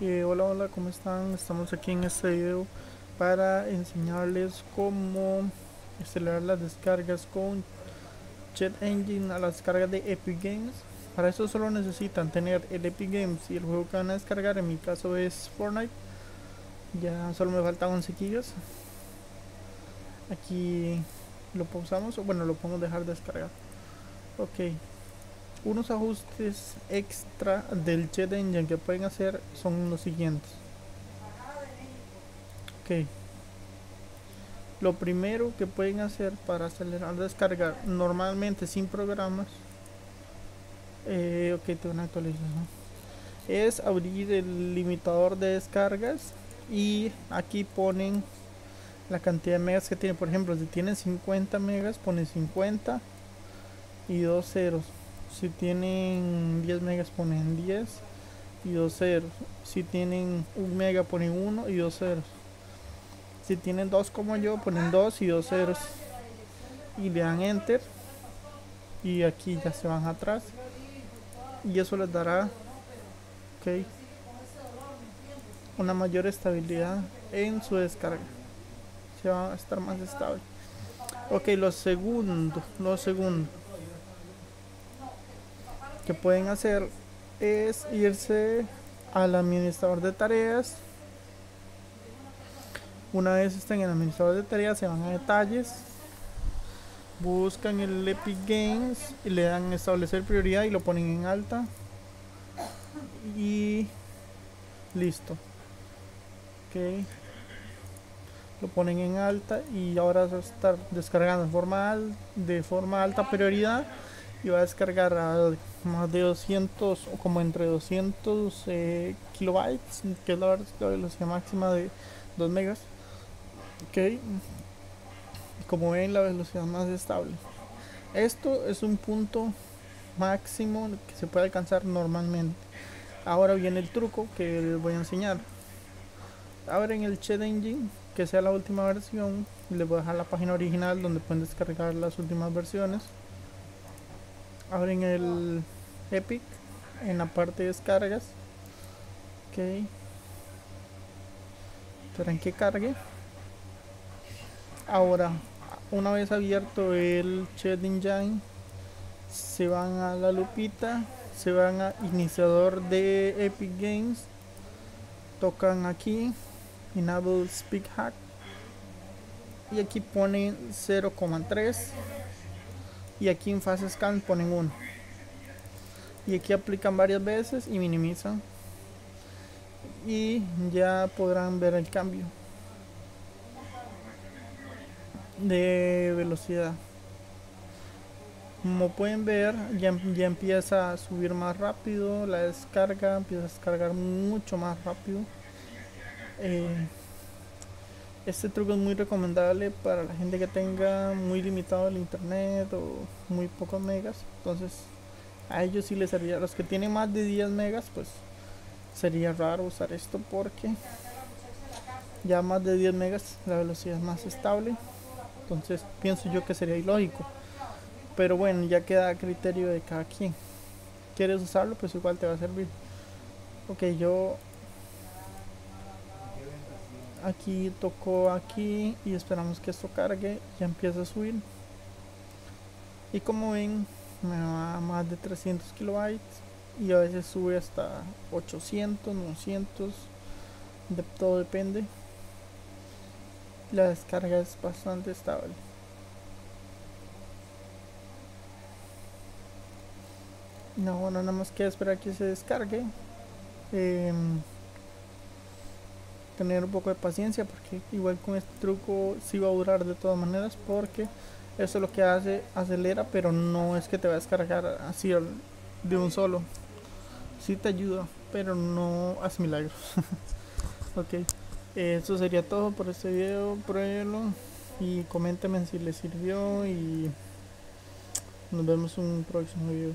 Hola, hola, ¿cómo están? Estamos aquí en este video para enseñarles cómo acelerar las descargas con Jet Engine a las descargas de Epic Games. Para eso solo necesitan tener el Epic Games y el juego que van a descargar. En mi caso es Fortnite. Ya solo me faltan 11 gigas. Aquí lo pausamos bueno, lo podemos dejar descargar. Ok, unos ajustes extra del Jet Engine que pueden hacer son los siguientes. Ok. Lo primero que pueden hacer para acelerar descargar normalmente sin programas. Eh, ok, tengo una actualización. Es abrir el limitador de descargas y aquí ponen la cantidad de megas que tiene. Por ejemplo, si tienen 50 megas, pone 50 y dos ceros. Si tienen 10 megas ponen 10 y 2 ceros. Si tienen 1 mega ponen 1 y 2 ceros. Si tienen 2 como yo ponen 2 y 2 ceros. Y le dan enter. Y aquí ya se van atrás. Y eso les dará okay, una mayor estabilidad en su descarga. Se va a estar más estable. Ok, lo segundo, lo segundo que pueden hacer es irse al administrador de tareas. Una vez estén en el administrador de tareas, se van a detalles, buscan el Epic Games y le dan establecer prioridad y lo ponen en alta. Y listo. Ok. Lo ponen en alta y ahora va a estar descargando forma, de forma alta prioridad va a descargar a más de 200 o como entre 200 eh, kilobytes que es la velocidad máxima de 2 megas. Ok. Como ven la velocidad más estable. Esto es un punto máximo que se puede alcanzar normalmente. Ahora viene el truco que les voy a enseñar. Abren el chat engine que sea la última versión. Les voy a dejar la página original donde pueden descargar las últimas versiones abren el Epic en la parte de descargas. Ok. Esperen que cargue. Ahora una vez abierto el chat engine se van a la lupita se van a iniciador de Epic Games. Tocan aquí enable speak hack. Y aquí ponen 0,3 y aquí en fase scan ponen 1 y aquí aplican varias veces y minimizan. Y ya podrán ver el cambio de velocidad. Como pueden ver ya, ya empieza a subir más rápido la descarga empieza a descargar mucho más rápido. Eh, este truco es muy recomendable para la gente que tenga muy limitado el internet o muy pocos megas. Entonces a ellos sí les serviría. Los que tienen más de 10 megas pues sería raro usar esto porque ya más de 10 megas la velocidad es más estable. Entonces pienso yo que sería ilógico. Pero bueno, ya queda a criterio de cada quien. ¿Quieres usarlo? Pues igual te va a servir. Ok, yo aquí tocó aquí y esperamos que esto cargue ya empieza a subir. Y como ven me va a más de 300 kilobytes y a veces sube hasta 800 900 de todo depende. La descarga es bastante estable. No bueno nada más que esperar que se descargue. Eh, tener un poco de paciencia porque igual con este truco sí va a durar de todas maneras porque eso es lo que hace acelera pero no es que te va a descargar así de un solo. Sí te ayuda pero no hace milagros. Ok eso sería todo por este video pruébelo y coméntenme si les sirvió y nos vemos en un próximo video